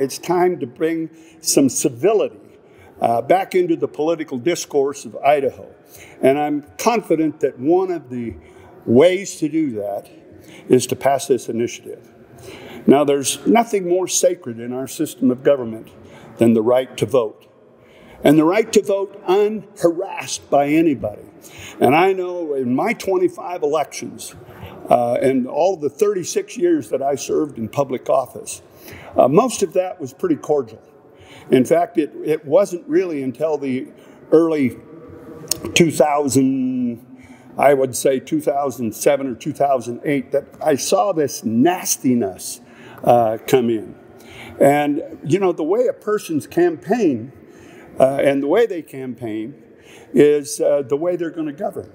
it's time to bring some civility uh, back into the political discourse of Idaho. And I'm confident that one of the ways to do that is to pass this initiative. Now, there's nothing more sacred in our system of government than the right to vote. And the right to vote unharassed by anybody. And I know in my 25 elections uh, and all the 36 years that I served in public office, uh, most of that was pretty cordial. In fact, it, it wasn't really until the early 2000, I would say 2007 or 2008, that I saw this nastiness uh, come in. And, you know, the way a person's campaign uh, and the way they campaign is uh, the way they're going to govern.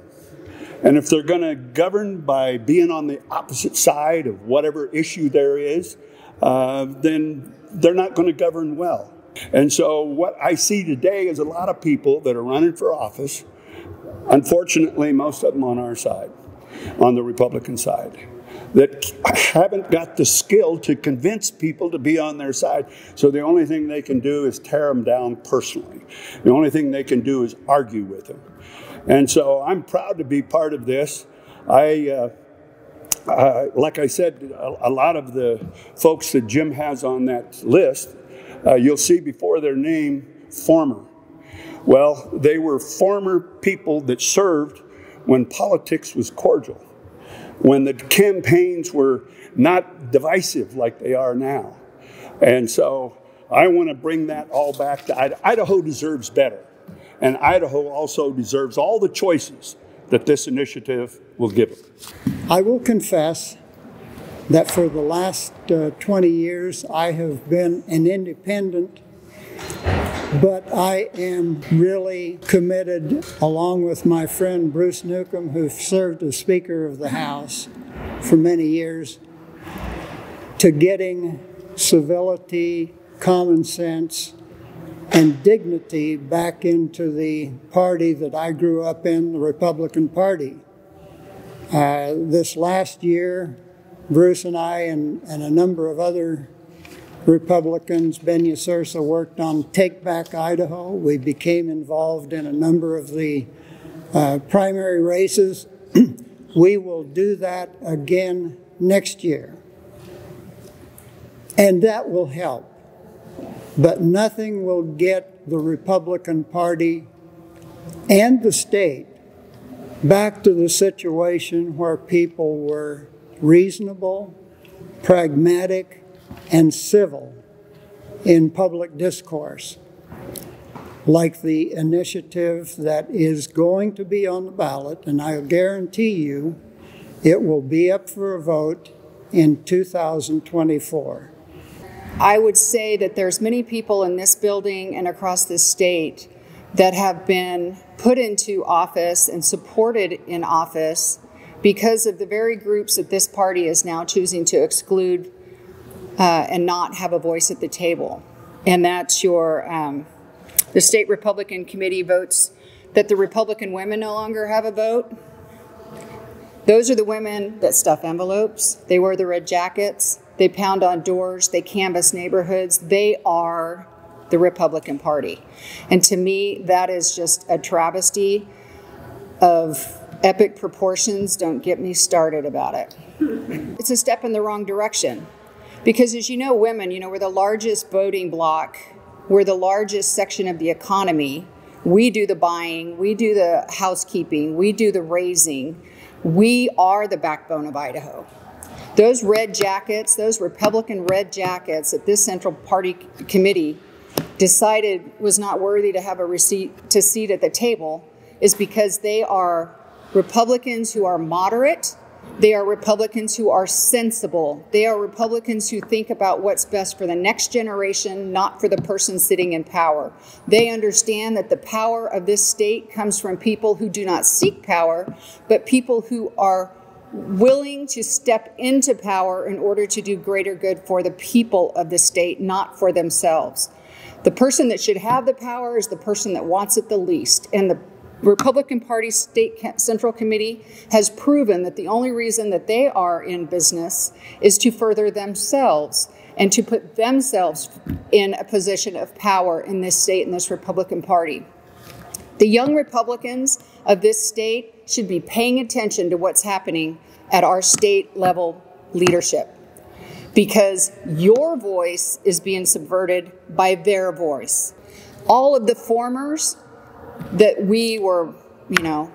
And if they're going to govern by being on the opposite side of whatever issue there is, uh, then they're not going to govern well. And so, what I see today is a lot of people that are running for office, unfortunately, most of them on our side, on the Republican side, that haven't got the skill to convince people to be on their side. So, the only thing they can do is tear them down personally. The only thing they can do is argue with them. And so, I'm proud to be part of this. I. Uh, uh, like I said, a, a, lot of the folks that Jim has on that list uh, you'll see before their name, former. Well, they were former people that served when politics was cordial, when the campaigns were not divisive like they are now. And so I want to bring that all back to Idaho. Idaho deserves better. And Idaho also deserves all the choices that this initiative will give. I will confess that for the last uh, 20 years I have been an independent, but I am really committed, along with my friend Bruce Newcomb, who served as Speaker of the House for many years, to getting civility, common sense, and dignity back into the party that I grew up in, the Republican Party. Uh, this last year, Bruce and I and, and a number of other Republicans, Ben Ysursa worked on Take Back Idaho. We became involved in a number of the uh, primary races. we will do that again next year. And that will help. But nothing will get the Republican Party and the state back to the situation where people were reasonable, pragmatic, and civil in public discourse, like the initiative that is going to be on the ballot, and I guarantee you it will be up for a vote in 2024. I would say that there's many people in this building and across this state that have been put into office and supported in office because of the very groups that this party is now choosing to exclude uh, and not have a voice at the table. And that's your, um, the state Republican committee votes that the Republican women no longer have a vote. Those are the women that stuff envelopes, they wear the red jackets, they pound on doors, they canvass neighborhoods. They are the Republican Party. And to me, that is just a travesty of epic proportions. Don't get me started about it. It's a step in the wrong direction. Because as you know, women, you know, we're the largest voting bloc, we're the largest section of the economy. We do the buying, we do the housekeeping, we do the raising. We are the backbone of Idaho. Those red jackets, those Republican red jackets that this Central Party Committee decided was not worthy to have a receipt to seat at the table is because they are Republicans who are moderate. They are Republicans who are sensible. They are Republicans who think about what's best for the next generation, not for the person sitting in power. They understand that the power of this state comes from people who do not seek power, but people who are willing to step into power in order to do greater good for the people of the state, not for themselves. The person that should have the power is the person that wants it the least. And the Republican Party State Central Committee has proven that the only reason that they are in business is to further themselves. and to put themselves in a position of power in this state and this Republican Party. The young Republicans of this state should be paying attention to what's happening at our state level leadership because your voice is being subverted by their voice. All of the formers that we were, you know,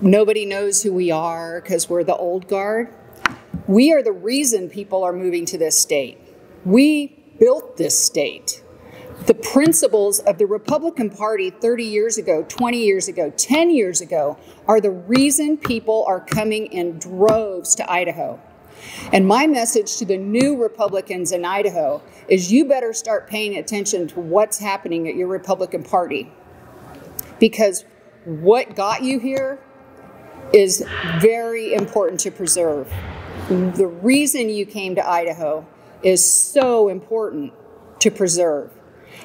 nobody knows who we are because we're the old guard. We are the reason people are moving to this state. We built this state. The principles of the Republican Party 30 years ago, 20 years ago, 10 years ago are the reason people are coming in droves to Idaho. And my message to the new Republicans in Idaho is you better start paying attention to what's happening at your Republican Party. Because what got you here is very important to preserve. The reason you came to Idaho is so important to preserve.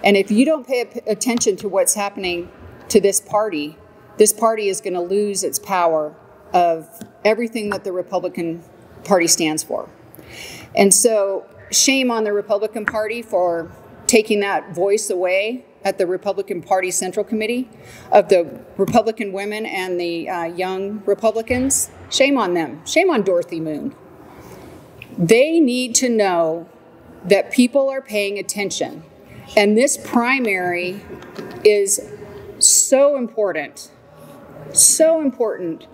And if you don't pay attention to what's happening to this party, this party is going to lose its power of everything that the Republican Party stands for. And so, shame on the Republican Party for taking that voice away at the Republican Party Central Committee of the Republican women and the uh, young Republicans. Shame on them. Shame on Dorothy Moon. They need to know that people are paying attention. And this primary is so important, so important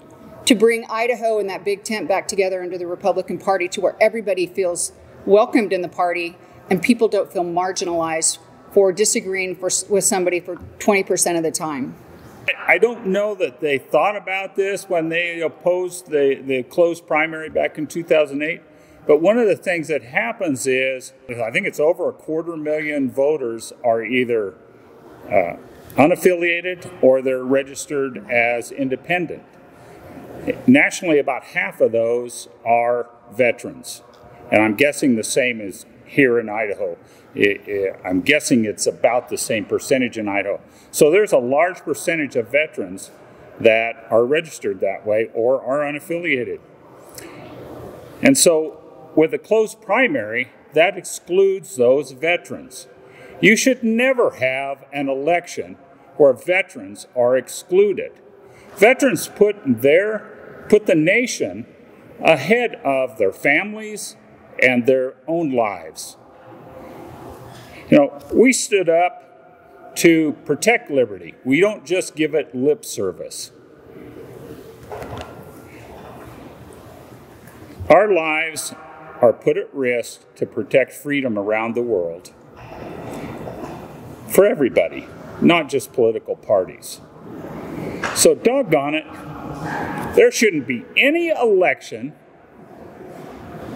to bring Idaho and that big tent back together under the Republican Party to where everybody feels welcomed in the party and people don't feel marginalized for disagreeing for, with somebody for 20% of the time. I don't know that they thought about this when they opposed the, the closed primary back in 2008. But one of the things that happens is, I think it's over a quarter million voters are either uh, unaffiliated or they're registered as independent. Nationally, about half of those are veterans. And I'm guessing the same is here in Idaho. It, it, I'm guessing it's about the same percentage in Idaho. So there's a large percentage of veterans that are registered that way or are unaffiliated. And so with a closed primary, that excludes those veterans. You should never have an election where veterans are excluded. Veterans put their put the nation ahead of their families and their own lives. You know, we stood up to protect liberty. We don't just give it lip service. Our lives are put at risk to protect freedom around the world for everybody, not just political parties. So, doggone it, there shouldn't be any election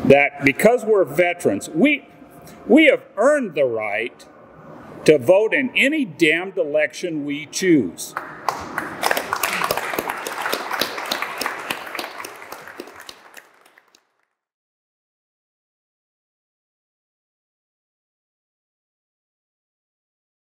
that because we're veterans, we, we have earned the right to vote in any damned election we choose.